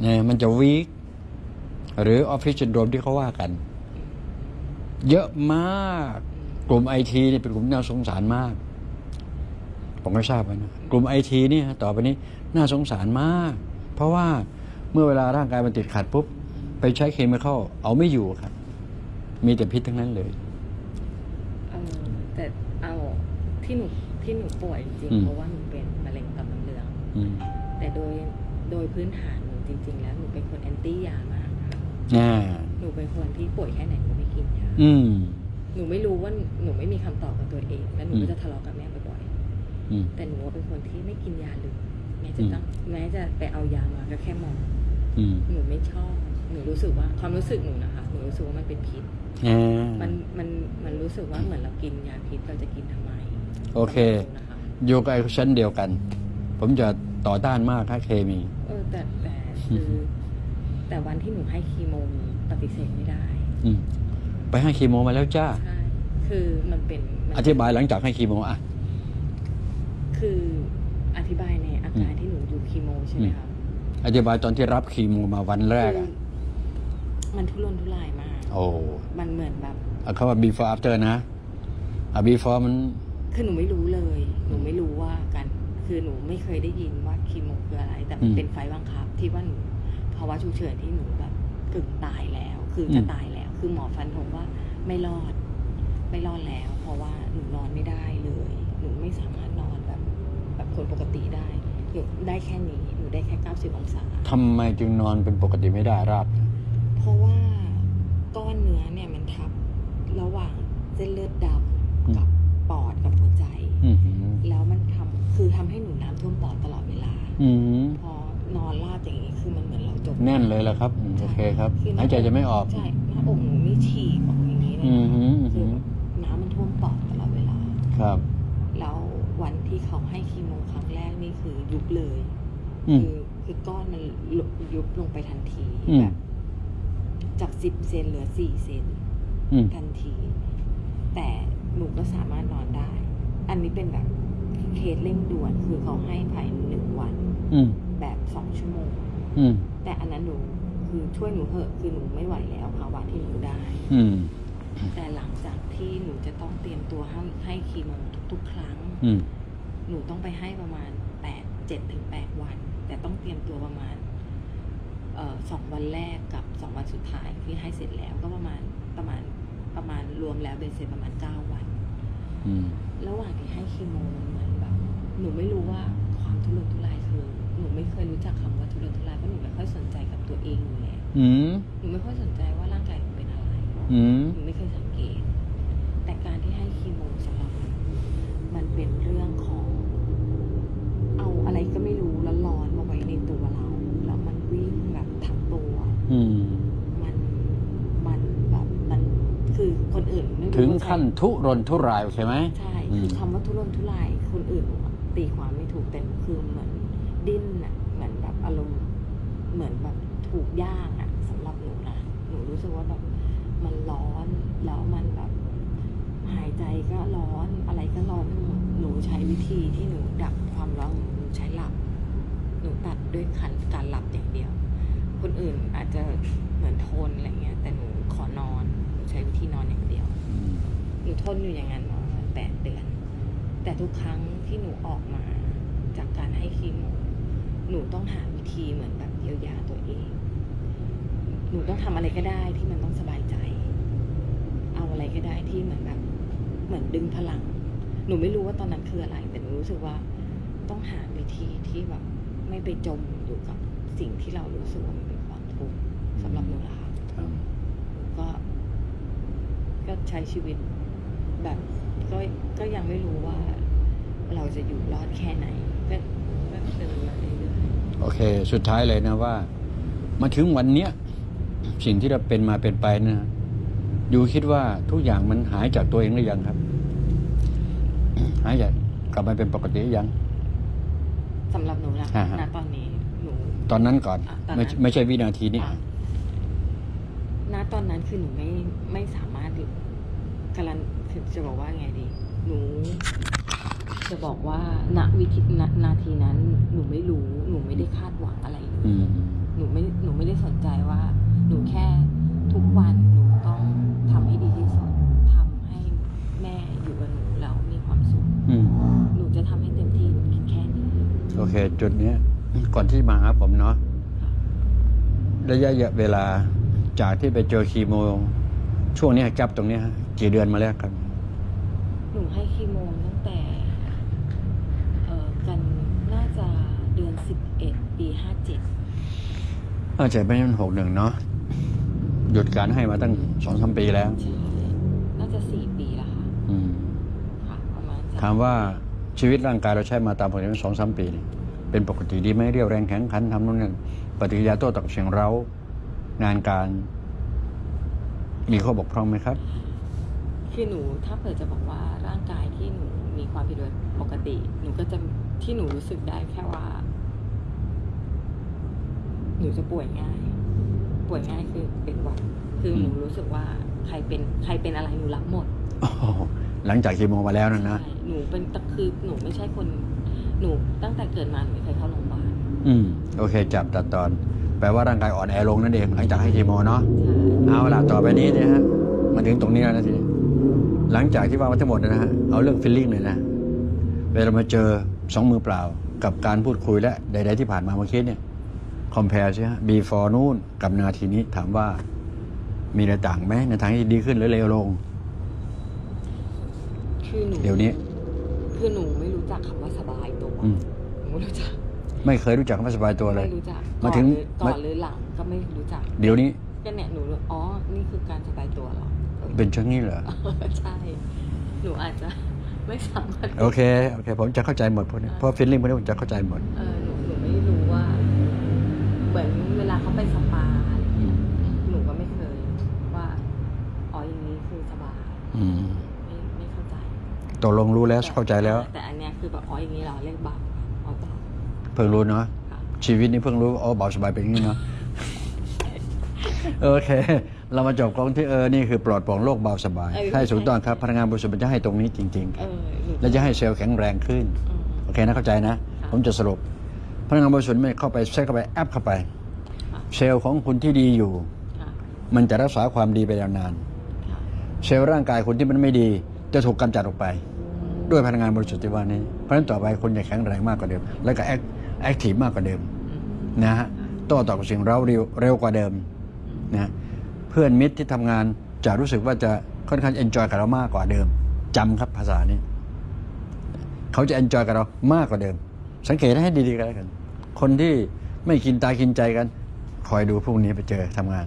เนี่ยมันจะวีคหรือออฟฟิศซินโดรมที่เขาว่ากัน เยอะมากกลุ่มไอทีเนี่ยเป็นกลุ่มน่าสงสารมาก ผมก็ทราบไว้นะกลุ่มไอทีเนี่ยต่อไปนี้น่าสงสารมาก เพราะว่าเมื่อเวลาร่างกายมันติดขัดปุ๊บ ไปใช้เคมีเข้า เอาไม่อยู่ครับ มีแต่พิษทั้งนั้นเลยเออแต่เอาที่หนูที่หนูป่วยจริงอืมๆเพราะว่าหนูเป็นมะเร็งต่อมน้ำเหลืองอืมแต่โดยโดยพื้นฐานหนู จริง ๆ แล้วหนูเป็นคนแอนตี้ยามากค่ะน่าหนูเป็นคนที่ป่วยแค่ไหนหนูไม่กินยาอืมหนูไม่รู้ว่าหนูไม่มีคำตอบกับตัวเอง และหนูอืมก็จะทะเลาะกับแม่บ่อยอืมๆแต่หนูว่าเป็นคนที่ไม่กินยาเลยแม้จะอืมต้องแม้จะไปเอายามาก็แค่มองอืมหนูไม่ชอบ หนูรู้สึกว่าความรู้สึกหนูนะคะหนูรู้สึกว่ามันเป็นพิษอ่ามันมันมันรู้สึกว่าเหมือนเรากินยาพิษเราจะกินทำไม โอเคสำหรับหนูนะคะโยกับไอชั้นเดียวกัน ผมจะต่อต้านมากถ้าเคมี เออแต่ แต่คืออแต่วันที่หนูให้คีโมหนูปฏิเสธไม่ได้อืมไปให้คีโมมาแล้วจ้าใช่คือมันเป็นมันอธิบายหลังจากให้คีโมอะคืออธิบายในอาการที่หนูอยู่คีโมใช่ไหมคะอธิบายตอนที่รับคีโมมาวันแรกคืออะมันทุรนทุรายมากโอ้มันเหมือนแบบเอาเขาว่า before after นะอะ before มันคือหนูไม่รู้เลย หนูไม่รู้ว่ากัน คือหนูไม่เคยได้ยินว่าคีโมคืออะไร แต่มันอืมเป็นไฟบังคับ ที่ว่าหนูภาวะฉุกเฉินที่หนูแบบกึ่งตายแล้ว คือจะอืมตายแล้ว คือหมอฟันธงว่าไม่รอด ไม่รอดแล้ว เพราะว่าหนูนอนไม่ได้เลย หนูไม่สามารถนอนแบบแบบคนปกติได้หนูได้แค่นี้หนูได้แค่ 90 องศาทำไมจึงนอนเป็นปกติไม่ได้ราบ เพราะว่าก้อนเนื้อเนี่ยมันทับ ระหว่างเส้นเลือดดำกับปอดกับหัวใจอืมหืมแล้วมันทำ คือทำให้หนูน้ำท่วมปอดตลอดเวลา อืมหืมพอนอนราบอย่างนี้คือมันเหมือนเราจมแน่นเลยละครับอืมโอเคครับอหายใจจะไม่ออก ใช่หน้าอกหนูนี่ฉีกออกอย่างนี้เลยอืมนะหืมอืมคืหือมแบบน้ำมันท่วมปอดตลอดเวลา ครับ แล้ววันที่เขาให้คีโมครั้งแรกนี่คือยุบเลยอืมคือคือก้อนมันยุบลงไปทันทีอืมแบบจากสิบเซนเหลือสี่เซนอืมทันที แต่หนูก็สามารถนอนได้ อันนี้เป็นแบบ เคสเร่งด่วนคือเขาให้ภายในหนึ่งวันอืมแบบสองชั่วโมงอืมแต่อันนั้นหนูคือช่วยหนูเหอะคือหนูไม่ไหวแล้วภาวะที่หนูได้อืมแต่หลังจากที่หนูจะต้องเตรียมตัวให้ให้คีโมทุก ๆ ครั้งอืมหนูต้องไปให้ประมาณแปดเจ็ดถึงแปดวัน แต่ต้องเตรียมตัวประมาณเอ่อสองวันแรกกับสองวันสุดท้ายที่ให้เสร็จแล้วก็ประมาณประมาณประมาณรวมแล้วเป็นเสร็จประมาณเก้าวันอืมระหว่างที่ให้คีโมมันเหมือนแบบ หนูไม่รู้ว่าความทุรนทุรายคือหนูไม่เคยรู้จักคำว่าทุรนทุรายเพราะหนูไม่ค่อยสนใจกับตัวเองอยู่แล้วอืมหนูไม่ค่อยสนใจว่าร่างกายหนูเป็นอะไรอืมหนูไม่เคยสังเกต แต่การที่ให้คีโมสำหรับหนูมันเป็นเรื่องของ เอาอะไรก็ไม่รู้ร้อนๆมาไว้ในตัวเราแล้วมันวิ่งแบบทั้งตัวอืมมันมันแบบมันคือคนอื่นไม่รู้ถึงว่าใช้ขั้นทุรนทุรายใช่ไหมใช่อืมคือคำว่าทุรนทุรายคนอื่น ตีความไม่ถูกแต่คือเหมือนดิ้นอะเหมือนแบบอารมณ์เหมือนแบบถูกย่างอะสำหรับหนูนะหนูรู้สึกว่าแบบมันร้อนแล้วมันแบบหายใจก็ร้อนอะไรก็ร้อนไปหมดหนูใช้วิธีที่หนูดับความร้อนของหนูหนูใช้หลับ หนูตัดด้วยขันการหลับอย่างเดียว คนอื่นอาจจะเหมือนทนอะไรเงี้ย แต่หนูขอนอน หนูใช้วิธีนอนอย่างเดียวอืมหนูทนอยู่อย่างนั้นมาประมาณแปดเดือน แต่ทุกครั้งที่หนูออกมาจากการให้คีโมหนูต้องหาวิธีเหมือนแบบเยียวยาตัวเอง หนูต้องทำอะไรก็ได้ที่มันต้องสบายใจ เอาอะไรก็ได้ที่เหมือนแบบ เหมือนดึงพลัง หนูไม่รู้ว่าตอนนั้นคืออะไร แต่หนูรู้สึกว่าต้องหาวิธีที่แบบไม่ไปจมอยู่กับสิ่งที่เรารู้สึกว่ามันเป็นความทุกข์สำหรับหนูนะคะครับก็ ก็ใช้ชีวิตแบบ ก็ก็ยังไม่รู้ว่า เราจะอยู่รอดแค่ไหนก็ก็เดินมาเรื่อยโอเค สุดท้ายเลยนะว่า มาถึงวันเนี้ยสิ่งที่เราเป็นมาเป็นไปนะอยู่คิดว่าทุกอย่างมันหายจากตัวเองหรือยังครับ หายจากกลับมาเป็นปกติหรือยัง ๆสำหรับหนูนะอ่าฮะ ณตอนนี้หนู ตอนนั้นก่อนอะตอนนั้น ไม่ไม่ใช่วินาทีนี้ อะณตอนนั้นคือหนูไม่ไม่สามารถการันคือ จะบอกว่าไงดี หนู จะบอกว่าณวิธีณนาทีนั้น หนูไม่รู้ หนูไม่ได้คาดหวังอะไรเลยอืมณหนูไม่หนูไม่ได้สนใจว่า หนูแค่ทุกวันหนูต้องทำให้ดีที่สุดทำให้แม่อยู่กับหนูแล้วมีความสุขอืมหนูจะทำให้เต็มที่หนูคิดแค่นี้โอเค จุดเนี้ยก่อนที่มาหาผมเนาะระยะเวลาจากที่ไปเจอคีโมช่วงเนี้ยจับตรงเนี้ยฮะกี่เดือนมาแล้วครับ หนูให้คีโมตั้งแต่เอ่อกันน่าจะเดือนสิบเอ็ดปีห้าเจ็ดอาจจะเป็นหกหนึ่งเนาะหยุดการให้มาตั้งสองสามปีแล้ว ใช่น่าจะสี่ปีแล้วค่ะอืมค่ะประมาณจะถามว่าชีวิตร่างกายเราใช้มาตามปกติสองสามปีนี่เป็นปกติดีไหมเรียวแรงแข็งขันทำนู่นนี่ปฏิกิริยาโต้ตอบเสียงเรางานการ มีข้อบกพร่องไหมครับ คือหนูถ้าเผื่อจะบอกว่าร่างกายที่หนูมีความผิดปกติ หนูก็จะที่หนูรู้สึกได้แค่ว่า หนูจะป่วยง่าย ป่วยง่ายคือเป็นหวัดคือหนูรู้สึกว่าใครเป็นใครเป็นอะไรหนูรับหมดโอ้โหหลังจากคีโมมาแล้วนั่นนะใช่หนูเป็นตะคือหนูไม่ใช่คน หนูตั้งแต่เกิดมาหนูไม่เคยเข้าโรงพยาบาลอืมโอเค จับตัดตอน แปลว่าร่างกายอ่อนแอลงนั่นเอง หลังจากให้คีโมเนาะใช่เอาละต่อไปนี้เนี่ยฮะมาถึงตรงนี้แล้วนะทีนี้ หลังจากที่ว่ามาทั้งหมดนะฮะเอาเรื่องฟิลลิ่งเลยนะ เวลามาเจอสองมือเปล่า กับการพูดคุยและใด ๆ ที่ผ่านมาเมื่อกี้เนี่ยคอมเพลใช่ฮะ before นู่นกับนาทีนี้ถามว่ามีอะไรต่างไหมในทางที่ดีขึ้นหรือเลวลง คือหนูเดี๋ยวนี้ คือหนูไม่รู้จักคำว่าสบายตัวอืม หนูไม่รู้จักไม่เคยรู้จักคำว่าสบายตัวเลย ไม่รู้จักมาถึงก่อนหรือก่อนมาหรือหลังก็ไม่รู้จักเดี๋ยวนี้ ก็เนี่ยหนูรู้อ๋อ นี่คือการสบายตัวเหรอ เป็นเช่นนี้เหรอใช่ หนูอาจจะไม่สามารถโอเคโอเค ผมจะเข้าใจหมดพวกนี้เพราะฟิลลิ่งพวกนี้ผมจะเข้าใจหมดเออหนูหนูไม่รู้ว่า เหมือนเวลาเขาไปสปาอะไรเงี้ยหนูก็ไม่เคยว่าอ๋ออย่างนี้คือสบายอืมไม่ไม่เข้าใจตกลงรู้แล้วเข้าใจแล้ว แต่อันเนี้ยคือแบบอ๋ออย่างนี้เหรอเรียกเบาอ๋อเบาเพิ่งรู้เนาะค่ะชีวิตนี้เพิ่งรู้อ๋อเบาสบายเป็นอย่างนี้เนาะโอเค เรามาจบกองที่เออนี่คือปลอดโปร่งโลกเบาสบายเออใช่ถูกต้องครับพนักงานบริษัทมันจะให้ตรงนี้จริงเออหนูๆและจะให้เซลล์แข็งแรงขึ้นอืมโอเคนะเข้าใจนะค่ะผมจะสรุปพนักงานบริษัทไม่เข้าไปใช้เข้าไปแอปเข้าไปค่ะเซลล์ของคุณที่ดีอยู่ค่ะมันจะรักษาความดีไปยาวนานค่ะเซลล์ร่างกายคุณที่มันไม่ดี จะถูกกำจัดออกไป ด้วยพลังงานบริสุทธิ์ที่ว่านี้เพราะฉะนั้นต่อไปคุณจะแข็งแรงมากกว่าเดิม และก็แอค active มากกว่าเดิมอืมนะฮะโต้ตอบกับสิ่งเร้าเร็วเร็วกว่าเดิมนะ เพื่อนมิตรที่ทำงานจะรู้สึกว่าจะค่อนข้าง enjoy กับเรามากกว่าเดิมจำครับภาษานี้ เขาจะ enjoy กับเรามากกว่าเดิม สังเกตให้ดีๆกันแล้วกัน คนที่ไม่กินตากินใจกัน คอยดูพรุ่งนี้ไปเจอทำงาน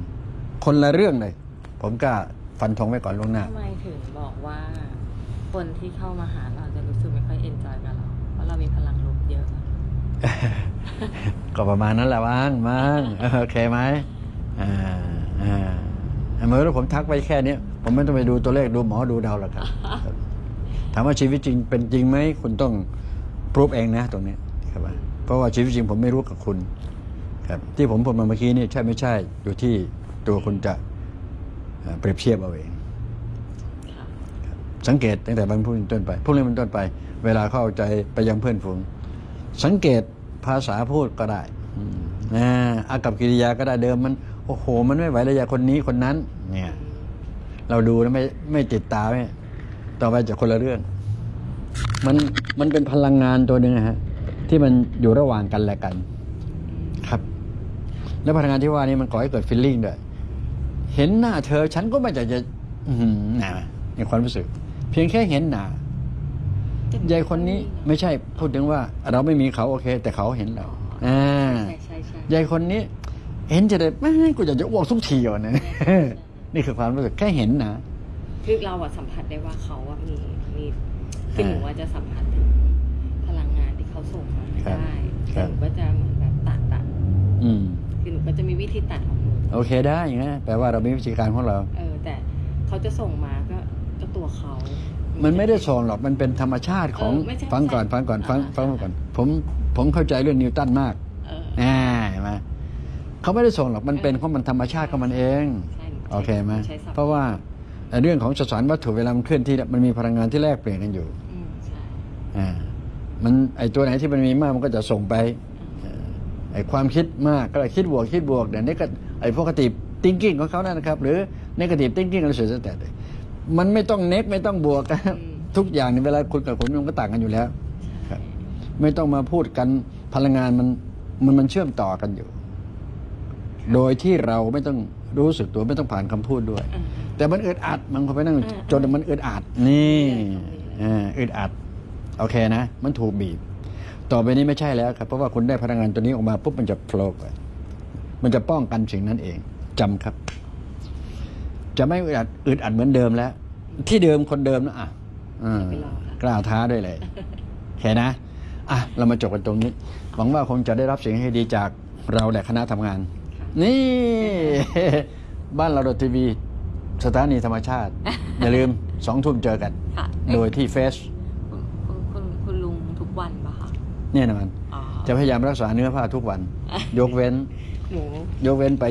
คนละเรื่องเลย ผมกล้าฟันธงไว้ก่อนล่วงหน้าทำไมถึงบอกว่า คนที่เข้ามาหาเราจะรู้สึกไม่ค่อย enjoy กับเราเพราะเรามีพลังลบเยอะอะก็ประมาณนั้นแหละมั้งมั้งเออโอเคไหมอ่าอ่า เมื่อผมทักไปแค่เนี้ยผมไม่ต้องไปดูตัวเลขดูหมอดูดาวหรอกครับ ถามว่าชีวิตจริงเป็นจริงไหมคุณต้องพรูฟเองนะตรงนี้ครับว่าเพราะว่าชีวิตจริงผมไม่รู้กับคุณ ครับ ที่ผมพูดมาเมื่อกี้นี่ใช่ไม่ใช่อยู่ที่ตัวคุณจะเอ่อเปรียบเทียบเอาเองค่ะสังเกตตั้งแต่วันพรุ่งนี้เป็นต้นไปพรุ่งนี้เป็นต้นไป เวลาเข้าใจไปยังเพื่อนฝูง สังเกตภาษาพูดก็ได้อืมอ่าอากับกิริยาก็ได้เดิมมัน โอ้โห มันไม่ไหวเลยอย่าคนนี้คนนั้น เนี่ย เราดูแล้วไม่ไม่ติดตาไม่ต่อไปจะคนละเรื่อง มันมันเป็นพลังงานตัวหนึ่งนะฮะ ที่มันอยู่ระหว่างกันและกัน ครับ แล้วพลังงานที่ว่านี้มันก่อให้เกิดฟีลลิ่งด้วยเห็นหน้าเธอ ฉันก็ไม่อยากจะอืมนะในความรู้สึก เพียงแค่เห็นหน้ายายคนนี้ไม่ใช่พูดถึงว่า เราไม่มีเขาโอเค แต่เขาเห็นเราอ่าใช่ใช่ใช่ยายคนนี้ เห็นจะได้ไม่กูอยากจะอ้วกทุกทีอะนะ นี่คือความรู้สึกแค่เห็นนะคือเราอะสัมผัสได้ว่าเขาอะมีมีคืออ่าหนูว่าจะสัมผัสถึงพลังงานที่เขาส่งมาครับได้ครัแต่บหนูก็จะเหมือนแบบตัดตัดอืมคือหนูก็จะมีวิธีตัดของหนูโอเคได้อย่างนี้นแปลว่าเรามีวิธีการของเรา เออ แต่เขาจะส่งมาก็ก็ตัวเขา มันไม่ได้ส่งหรอกมันเป็นธรรมชาติของเออไม่ใช่ฟังก่อนใช่ฟังก่อนฟังอ่าฟังก่อน ผมผมเข้าใจเรื่องนิวตันมากเอออ่าเห็นไหมเขาไม่ได้ส่งหรอกมันเป็นของมันธรรมชาติของมันเองใช่หนูใช้ โอเคไหมใช้ศัพท์เพราะว่าเรื่องของสสารวัตถุเวลามันเคลื่อนที่เนี่ยมันมีพลังงานที่แลกเปลี่ยนกันอยู่อืมใช่อ่ามันไอตัวไหนที่มันมีมากมันก็จะส่งไปเอ่อไอ้ความคิดมากก็คิดบวกคิดบวกเนี่ยนี่ก็ไอ้พวกกติติ้งกิ้งของเขานั่นนะครับ หรือในกติติ้งกิ้งอะไรเสียแต่เลยมันไม่ต้องเน็กไม่ต้องบวกนะครับทุกอย่างในเวลาคุณกับผมมันก็ต่างกันอยู่แล้วครับ ไม่ต้องมาพูดกันพลังงานมันมันมันเชื่อมต่อกันอยู่ โดยที่เราไม่ต้อง รู้สึกตัวไม่ต้องผ่านคำพูดด้วยอืมแต่มันอึดอัดมันพอไปนั่งอืมจนมันอึดอัดนี่เอออ่าอึดอัดโอเคนะ มันถูกบีบ ต่อไปนี้ไม่ใช่แล้วครับ เพราะว่าคุณได้พลังงานตัวนี้ออกมาปุ๊บมันจะโฟล์ไปมันจะป้องกันสิ่งนั้นเองจำครับ จะไม่อึดอัดอึดอัดเหมือนเดิมแล้ว ที่เดิมคนเดิมนะอะอ่าไปลองค่ะกล้าท้าด้วยเลยโอเคนะอะเรามาจบกันตรงนี้ หวังว่าคงจะได้รับสิ่งให้ดีจากเราและคณะทำงาน นี่ บ้านเราดทีวี สถานีธรรมชาติ อย่าลืมสองทุ่มเจอกัน ค่ะโดยที่เฟซคุณคุณคุณคุณลุงทุกวันปะคะแน่นอนอ๋อ จะพยายามรักษาเนื้อผ้าทุกวัน ยกเว้น หนู ยกเว้นไป